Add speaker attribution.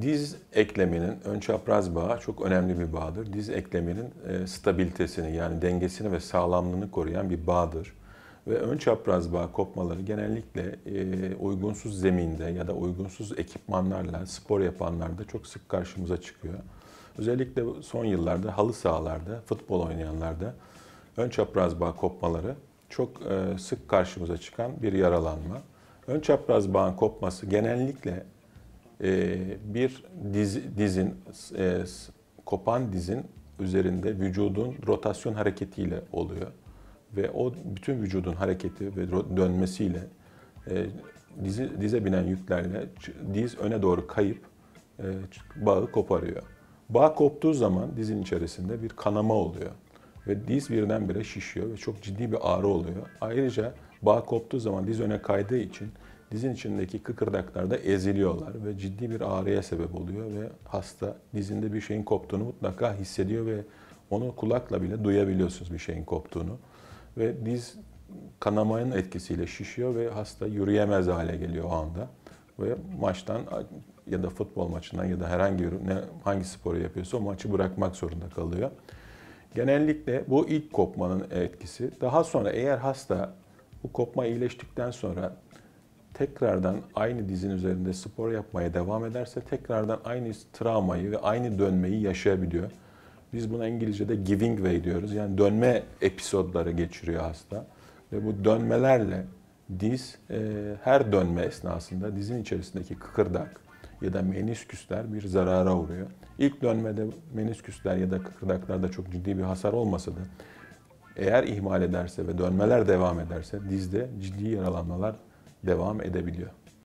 Speaker 1: Diz ekleminin ön çapraz bağı çok önemli bir bağdır. Diz ekleminin e, stabilitesini yani dengesini ve sağlamlığını koruyan bir bağdır. Ve ön çapraz bağ kopmaları genellikle e, uygunsuz zeminde ya da uygunsuz ekipmanlarla spor yapanlarda çok sık karşımıza çıkıyor. Özellikle son yıllarda halı sahalarda, futbol oynayanlarda ön çapraz bağ kopmaları çok e, sık karşımıza çıkan bir yaralanma. Ön çapraz bağın kopması genellikle e, bir diz, dizin, e, kopan dizin üzerinde vücudun rotasyon hareketiyle oluyor. Ve o bütün vücudun hareketi ve dönmesiyle e, dizi, dize binen yüklerle diz öne doğru kayıp e, bağı koparıyor. Bağ koptuğu zaman dizin içerisinde bir kanama oluyor. Ve diz birdenbire şişiyor ve çok ciddi bir ağrı oluyor. Ayrıca bağ koptuğu zaman diz öne kaydığı için dizin içindeki kıkırdaklar da eziliyorlar ve ciddi bir ağrıya sebep oluyor ve hasta dizinde bir şeyin koptuğunu mutlaka hissediyor ve onu kulakla bile duyabiliyorsunuz bir şeyin koptuğunu. Ve diz kanamanın etkisiyle şişiyor ve hasta yürüyemez hale geliyor o anda. Ve maçtan ya da futbol maçından ya da herhangi bir ne, hangi sporu yapıyorsa o maçı bırakmak zorunda kalıyor. Genellikle bu ilk kopmanın etkisi. Daha sonra eğer hasta bu kopma iyileştikten sonra tekrardan aynı dizin üzerinde spor yapmaya devam ederse tekrardan aynı travmayı ve aynı dönmeyi yaşayabiliyor. Biz buna İngilizce'de giving way diyoruz. Yani dönme episodları geçiriyor hasta. Ve bu dönmelerle diz e, her dönme esnasında dizin içerisindeki kıkırdak ya da menisküsler bir zarara uğruyor. İlk dönmede menisküsler ya da kıkırdaklarda çok ciddi bir hasar olmasa da eğer ihmal ederse ve dönmeler devam ederse dizde ciddi yaralanmalar devam edebiliyor.